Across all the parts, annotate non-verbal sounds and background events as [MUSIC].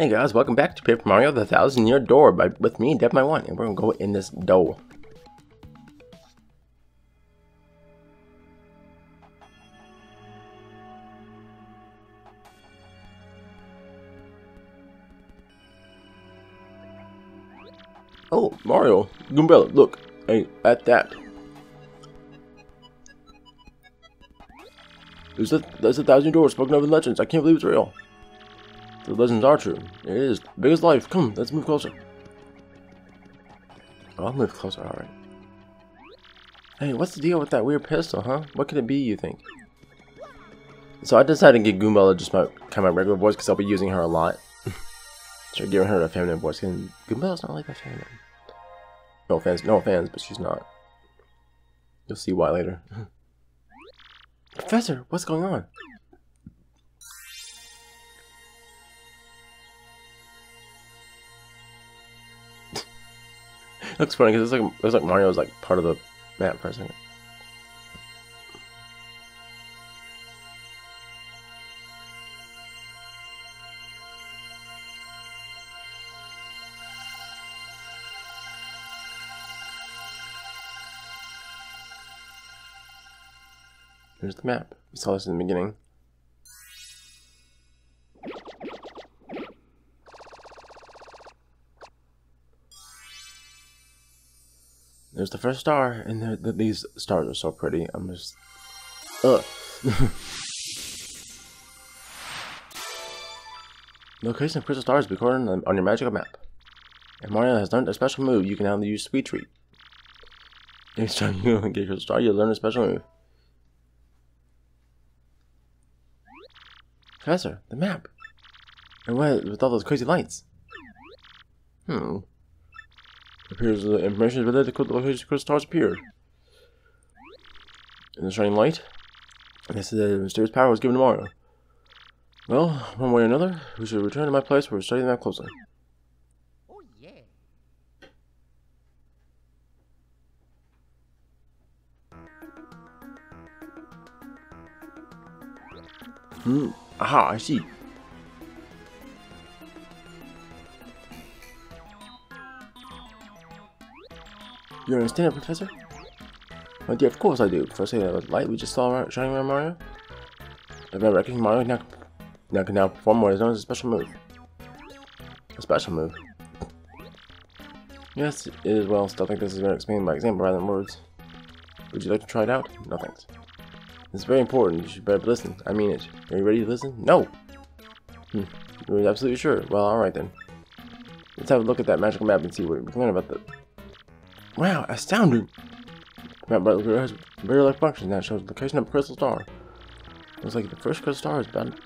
Hey guys, welcome back to Paper Mario The Thousand Year Door by, with me, DevinY1, and we're gonna go in this door. Oh, Mario, Goombella, look, hey, at that. There's a, there's a thousand doors spoken of in legends. I can't believe it's real. The legends are true. It is. Big as life. Come, let's move closer. Oh, I'll move closer, alright. Hey, what's the deal with that weird pistol, huh? What could it be, you think? So I decided to get Goombella just my kind of my regular voice because I'll be using her a lot. [LAUGHS] so giving her a feminine voice. And Goombella's not like that feminine. No offense, no offense, but she's not. You'll see why later. [LAUGHS] Professor, what's going on? Looks funny because it's like it looks like Mario's like part of the map for a second. There's the map. We saw this in the beginning. There's the first star, and the, these stars are so pretty. I'm just, ugh. [LAUGHS] Location of crystal stars recorded on, your magical map. And Mario has learned a special move. You can now use Sweet Treat. Next time you [LAUGHS] get crystal star, you'll learn a special move. Professor, the map. And what with all those crazy lights? Hmm appears the information is related to the location where stars appeared. In the shining light, this is a mysterious power was given to Mario. Well, one way or another, we should return to my place where we study the map closely. Oh yeah. Hmm. Aha, I see. You understand, it, Professor? Oh, dear, of course I do. First thing that light we just saw shining around Mario. The very wrecking Mario now, now can now perform what is known as a special move. A special move? Yes, it is well. Still think this is better explained by example rather than words. Would you like to try it out? No thanks. It's very important. You should better listen. I mean it. Are you ready to listen? No! Hmm. You're absolutely sure. Well, alright then. Let's have a look at that magical map and see what we can learn about the Wow, astounding! Map Butler has very like function that shows the location of a crystal star. Looks like the first crystal star is, bound,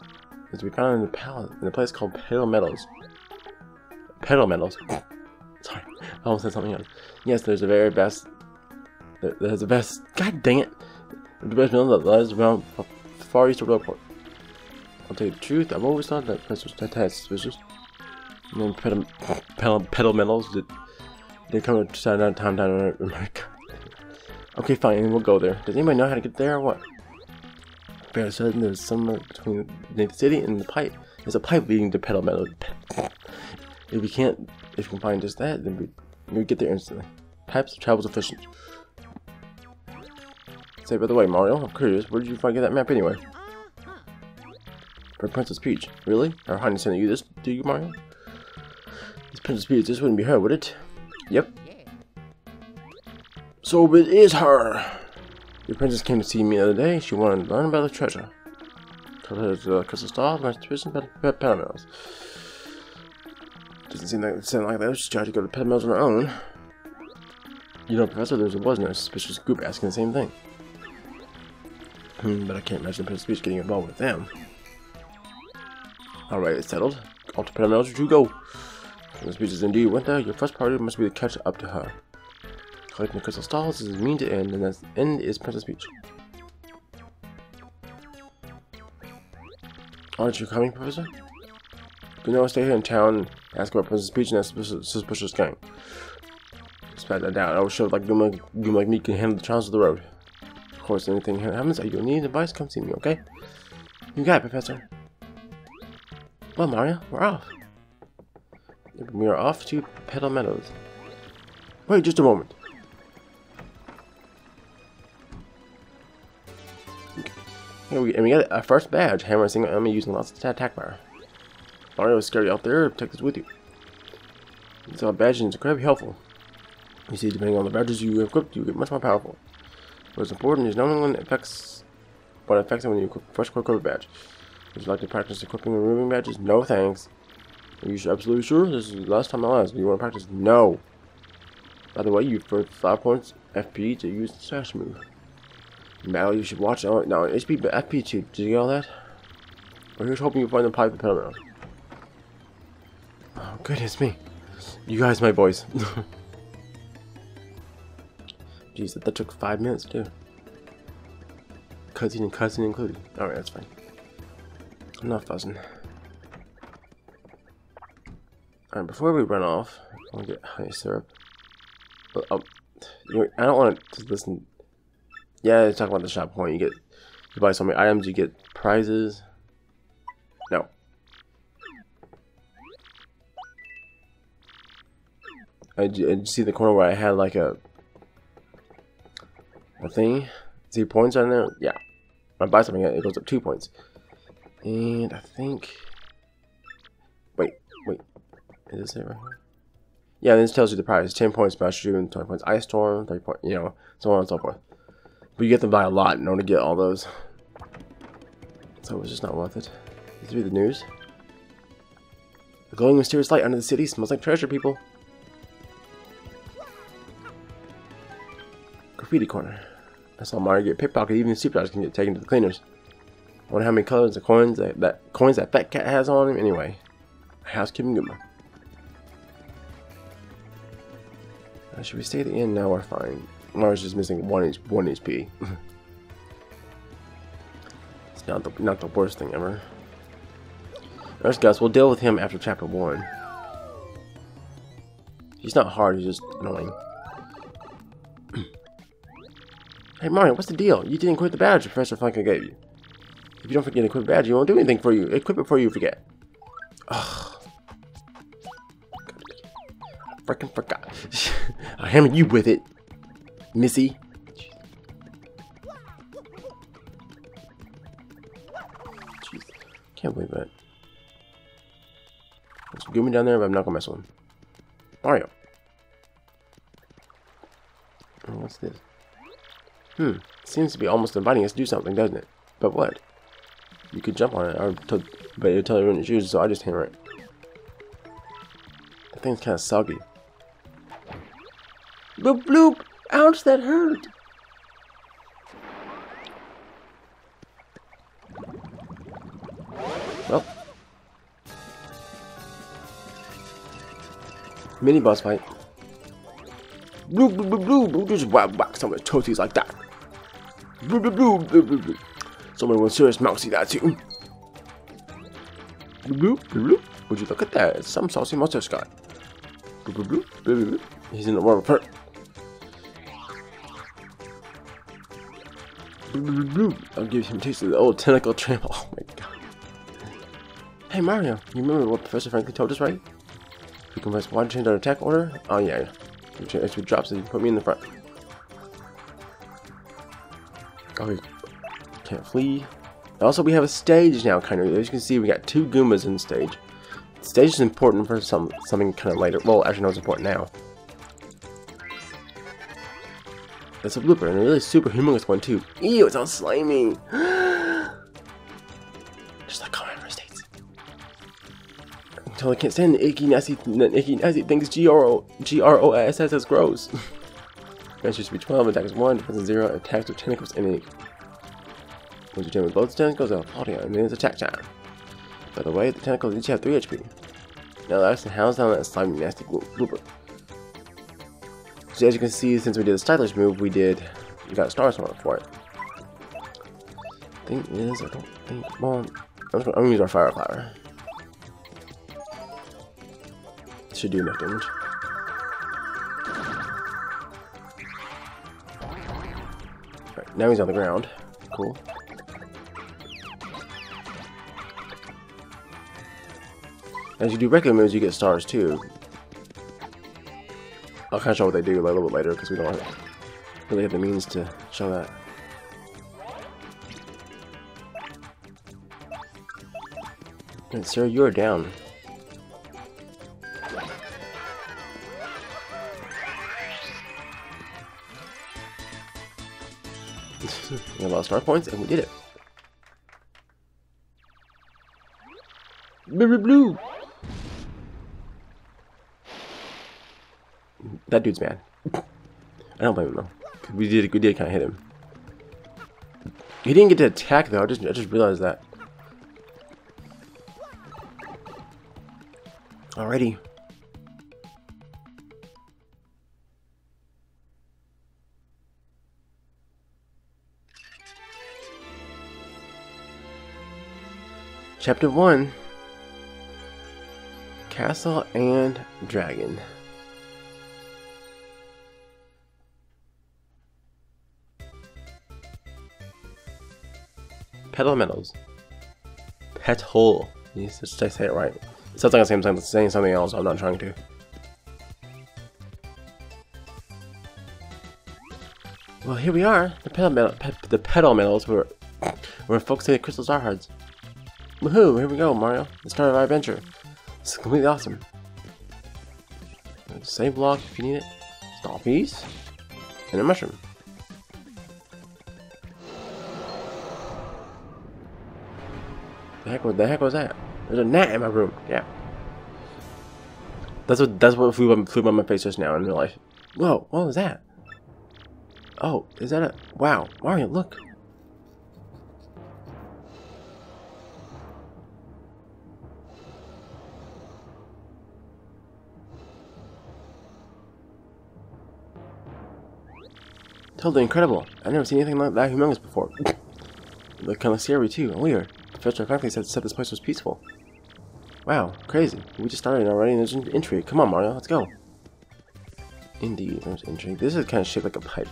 is to be found in the palace in a place called Petal Meadows. Petal Meadows. [LAUGHS] Sorry, I almost said something else. Yes, there's a very best. There's the best. God dang it! The best mill that lies around far east of Rogueport. I'll tell you the truth. I've always thought that place was suspicious. And then petal, [LAUGHS] petal, they come to time down in America. Okay, fine, we'll go there. Does anybody know how to get there or what? Bear said there's somewhere between the city and the pipe. There's a pipe leading to Petal Meadow. if we can't, if we can find just that, then we, we get there instantly. Pipes travel's efficient. Say, by the way, Mario, I'm curious, where did you find that map anyway? For Princess Peach. Really? Our Highness sent you this, do you, Mario? This Princess Peach, this wouldn't be her, would it? Yep. So it is her. The princess came to see me the other day. She wanted to learn about the treasure. Told her the crystal stars, my suspicion about Petal Doesn't seem like it sounded like that. She tried to go to Petal on her own. You know, Professor, there was no suspicious group asking the same thing. Hmm, but I can't imagine Princess Peach getting involved with them. Alright, it's settled. Off to Petal Meadows you go. This beach is indeed went there, your first priority must be to catch up to her. Collecting the crystal stars is mean to end, and the end is Princess Peach. Aren't you coming, Professor? You know, stay here in town and ask about Princess Peach and that suspicious, gang. Spat that down. I will show like Goomba like me can handle the trials of the road. Of course, anything happens, you need advice, come see me, okay? You got it, Professor. Well, Mario, we're off. We are off to Petal Meadows. Wait just a moment. Okay, we, and we got our first badge, hammer a single enemy using lots of attack power. Mario is scary out there, take this with you. So badges is incredibly helpful. You see, depending on the badges you equip, you get much more powerful. What's important is knowing when it affects what affects when you equip, equip a badge. Would you like to practice equipping and removing badges? No thanks. Are you absolutely sure? This is the last time I asked. Do you want to practice? No. By the way, you've earned 5 points FP to use the slash move. Now you should watch. Oh, no, HP FP2. Did you get all that? Well, here's hoping you find the pipe of Paramount. Oh, goodness me. You guys, my boys. [LAUGHS] Jeez, that, that took five minutes, too. Cutscene and cutscene included. Alright, that's fine. I'm not fussing. Alright, before we run off, I'll get honey syrup. Um, you know, I don't want to listen. Yeah, talk about the shop point. You get, you buy so many items, you get prizes. No. I, I see the corner where I had like a a thing. See points on there? Yeah. I buy something, it goes up two points. And I think. Is this it right here? Yeah, this tells you the price. 10 points mushroom, 20 points ice storm, 30 points, you know, so on and so forth. But you get them by a lot in order to get all those. So it's just not worth it. Let's read the news. The glowing mysterious light under the city smells like treasure, people. Graffiti corner. I saw Mario get pickpocketed, even the superstars can get taken to the cleaners. I wonder how many colors the coins that, that coins that Fat Cat has on him. Anyway, housekeeping Goomba. Uh, should we stay at the inn? No, we're fine. Mario's just missing one H one HP. [LAUGHS] it's not the not the worst thing ever. There's Gus. We'll deal with him after chapter one. He's not hard. He's just annoying. [CLEARS THROAT] hey Mario, what's the deal? You didn't quit the badge Professor Funko gave you. If you don't forget to equip a badge, you won't do anything for you. Equip it before you forget. Ugh. Freaking forgot. [LAUGHS] I hammer you with it, Missy. Jeez. Can't believe that. There's Goomy down there, but I'm not gonna mess with him. Mario. Oh, what's this? Hmm. Seems to be almost inviting us to do something, doesn't it? But what? You could jump on it, or but it'll tell you when to choose, so I just hammer it. The thing's kind of soggy. Bloop bloop! Ouch, that hurt! Well. Mini boss fight. Bloop bloop bloop bloop bloop just whack whack some of the toasties like that. Bloop bloop bloop bloop bloop bloop. Someone with serious mouth see that too. Bloop, bloop, bloop. Would you look at that? It's some saucy mustache guy. Bloop, bloop, bloop, bloop, bloop. He's in the world of hurt. I'll give him a taste of the old tentacle trample. [LAUGHS] Oh my god. Hey Mario, you remember what Professor Frankly told us, right? If you can press to change our attack order? Oh yeah. If you drop so you put me in the front. Oh, Okay, can't flee. Also, we have a stage now, kind of. As you can see, we got two Goombas in stage. The stage is important for some something kind of later. Well, actually, no, it's important now. That's a blooper, and a really super humongous one, too. Ew, it's all slimy. [GASPS] Just like Commander States. Until I can't stand the icky, nasty, icky, nasty things G-R-O, G-R-O-S-S is gross. Advantage used to be 12, attack is 1, defense is 0, attacks with tentacles and egg. Once you turn with both tentacles, they'll fall down, and then it's attack time. By the way, the tentacles each have 3 HP. Now that's the hounds down that slimy, nasty blooper. So as you can see, since we did the stylish move, we did, we got star for it. Thing is, I don't think, well, I'm, I'm gonna use our fire flower. Should do enough damage. Right, now he's on the ground. Cool. As you do regular moves, you get stars too. Kind of show what they do a little bit later because we don't really have the means to show that. And sir, you're down. [LAUGHS] we lost star points and we did it. Blue blue. That dude's mad. I don't blame him though. We did we did kind of hit him. He didn't get to attack though. I just I just realized that. Alrighty. Chapter 1 Castle and Dragon. Petal Metals. Petal. You just say it right. It sounds like I'm saying something else, I'm not trying to. Well, here we are. The petal, metal, pe the petal metals were, we're focusing the crystal star hearts. Woohoo! Here we go, Mario. The start of our adventure. Is completely awesome. Save block if you need it. Star piece. And a mushroom. Heck, what the heck was that? There's a gnat in my room. Yeah. That's what that's what flew, flew by my face just now in real life. Whoa, what was that? Oh, is that a wow, Mario, look. Totally incredible. I've never seen anything like that humongous before. Look kind of scary too, weird. Professor frankly said, said this place was peaceful. Wow, crazy. We just started already and there's an intrigue. Come on, Mario, let's go. Indeed, there's intrigue. This is kind of shaped like a pipe.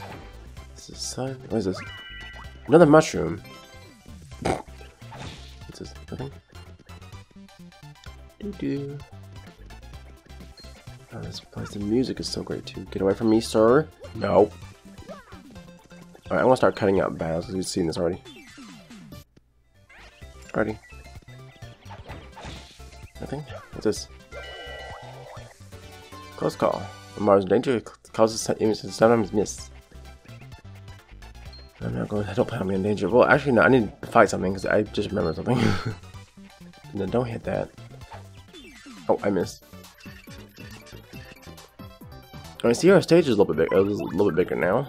[LAUGHS] this is sun. What is this? Another mushroom. What's [LAUGHS] this? Nothing? Doo doo. Oh, this place, the music is so great too. Get away from me, sir. No. Alright, I want to start cutting out battles because we've seen this already. Already. Nothing? What's this? Close call. When Mars danger causes images sometimes miss. I'm not going. I don't plan on being in danger. Well, actually, no. I need to fight something because I just remember something. [LAUGHS] no, don't hit that. Oh, I missed. I see our stage is a little bit bigger. A little bit bigger now.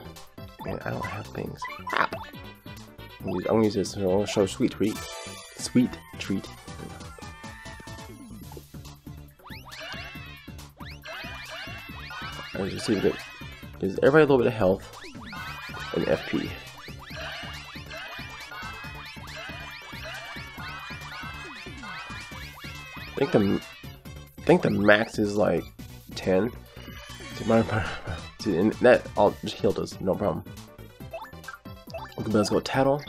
Man, I don't have things. I'm gonna use this to show sweet treat. Sweet treat. As you see, that gives everybody a little bit of health and FP. I think the I think the max is like 10. My See, and that all just healed us, no problem. Okay, let's go Tattle.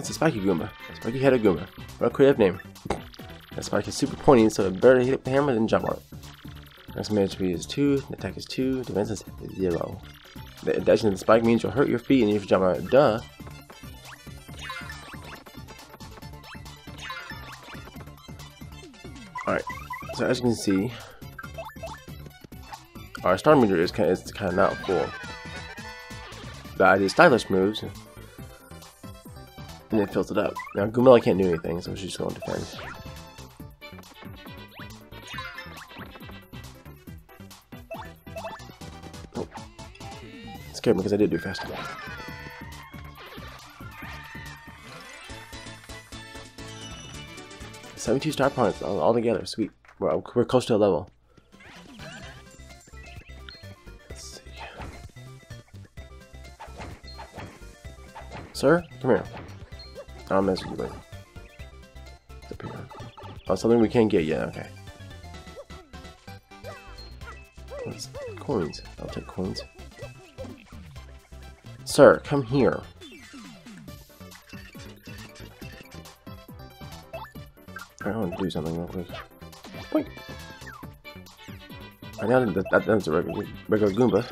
That's a spiky Goomba. Spiky headed Goomba. What a creative name. That spike is super pointy, so it better hit the hammer than jump on it. Maximum HP is 2, the attack is 2, defense is 0. The addition of the spike means you'll hurt your feet and you jump on it, duh. Alright, so as you can see, our star meter is kind of, kind of not full. But I did stylish moves, and it fills it up. Now Goomba can't do anything, so she's going to defend. Oh. scared me because I did do fast enough. Seventy-two star points all, all together. Sweet. We're, we're close to a level. Sir, come here. I'll mess with you later. Oh, something we can't get yet. Okay. What's coins? I'll take coins. Sir, come here. I want to do something real quick. Wait. I know that, that that's a regular, regular Goomba.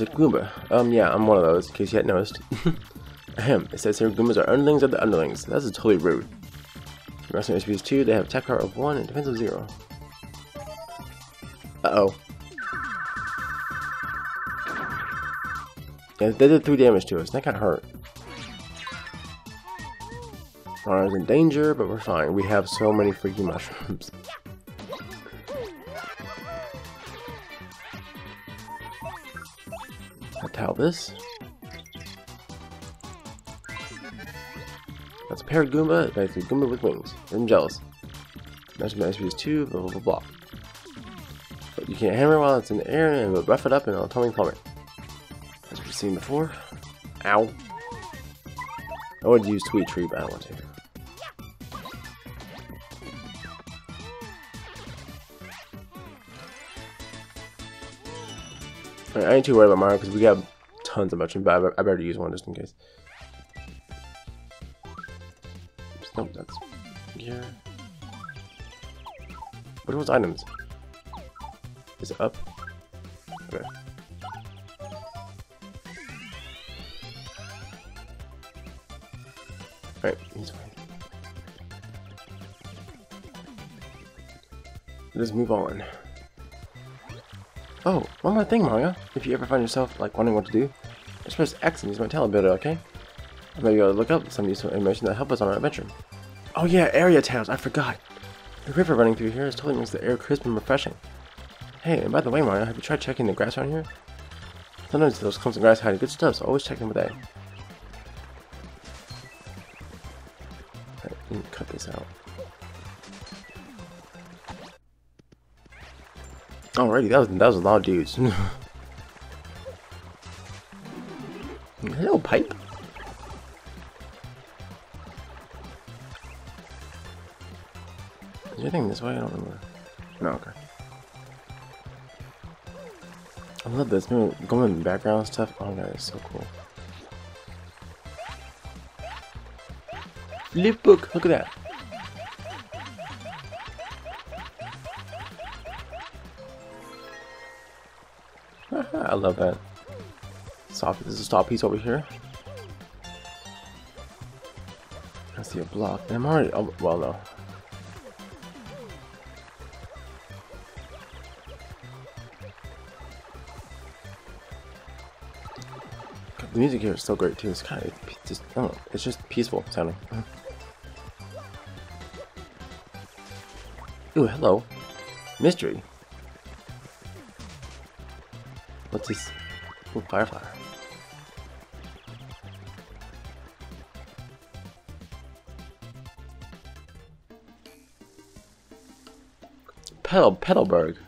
A Goomba. Um, yeah, I'm one of those, in case you hadn't noticed. [LAUGHS] Ahem, it says here Goombas are underlings of the underlings. That's totally rude. The Wrestling HP is 2, they have attack power of 1 and defense of 0. Uh-oh. Yeah, they did 3 damage to us, that kinda hurt. Mario's in danger, but we're fine. We have so many freaking [LAUGHS] mushrooms. I'll this. That's a Paragoomba, that's a Goomba with wings. I'm jealous. SP is 2, blah blah blah blah. But you can't hammer while it's in the air and rough it up and it'll atomic plummet. As we've seen before. Ow. I would use Tweet Tree, but I don't want to. I ain't too worried about Mario because we got tons of mushroom, but I, I better use one just in case. Nope, that's here. What are those items? Is it up? Okay. Alright, he's fine. Let's move on. Oh, one more thing, Mario. If you ever find yourself like wondering what to do, just press X and use my teleporter, okay? Maybe I'll look up some useful information that help us on our adventure. Oh yeah, area tales, I forgot. The river running through here is totally makes the air crisp and refreshing. Hey, and by the way, Mario, have you tried checking the grass around here? Sometimes those clumps of grass hide good stuff, so always check them with A. Alrighty, that was that was a lot of dudes. [LAUGHS] Hello, pipe. Is there anything this way? I don't remember. No, okay. I love this. Going in the background stuff. Oh, that is so cool. Flip book. Look at that. Love that. Soft. There's a stop piece over here. I see a block. And I'm already. Oh, well, no. The music here is so great too. It's kind of just, I don't know, it's just peaceful sounding. Ooh, hello. Mystery. What's this? Ooh, Firefly. Petal, Petalburg.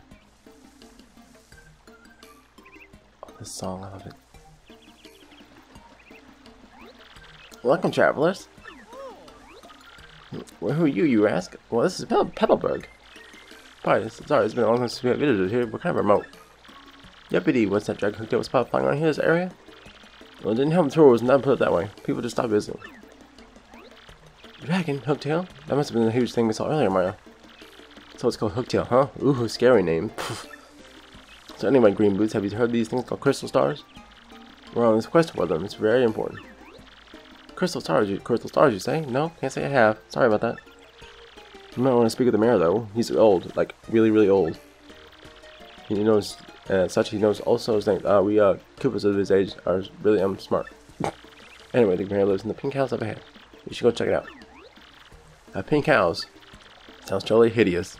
Oh, this song, I love it. Welcome, travelers. Well, who are you, you ask? Well, this is Petal Petalburg. Sorry, sorry, it's been a long time since we have visited here. We're kind of remote. Deputy, what's that drag hook that was flying around here this area? Well, it didn't help the tour was not put it that way. People just stopped visiting. Dragon, Hooktail? That must have been the huge thing we saw earlier, Mario. So it's called Hooktail, huh? Ooh, scary name. [LAUGHS] so anyway, Green Boots, have you heard these things called crystal stars? We're on this quest for them. It's very important. Crystal stars, you, crystal stars, you say? No, can't say I have. Sorry about that. You might want to speak with the mayor, though. He's old, like really, really old. He knows and such he knows also his name. Uh, we uh, Koopas of his age are really um smart. [LAUGHS] anyway, the mayor lives in the pink house up ahead. You should go check it out. A pink house sounds totally hideous.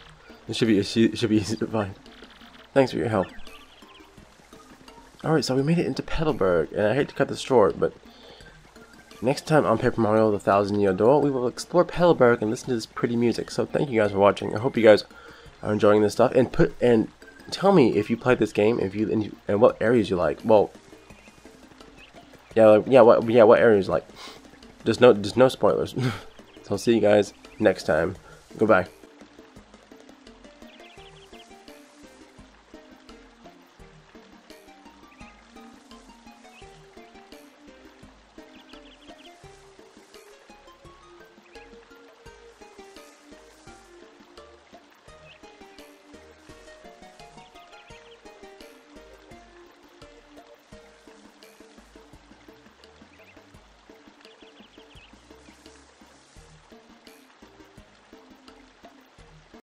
It should be it should be [LAUGHS] easy to find. Thanks for your help. Alright, so we made it into Petalburg, and I hate to cut this short, but next time on Paper Mario The Thousand Year Door, we will explore Petalburg and listen to this pretty music. So thank you guys for watching. I hope you guys are enjoying this stuff, and put and tell me if you played this game, if you and, you, and what areas you like. Well, yeah, like, yeah, what yeah, what areas like. Just no, just no spoilers. [LAUGHS] so I'll see you guys next time. Goodbye.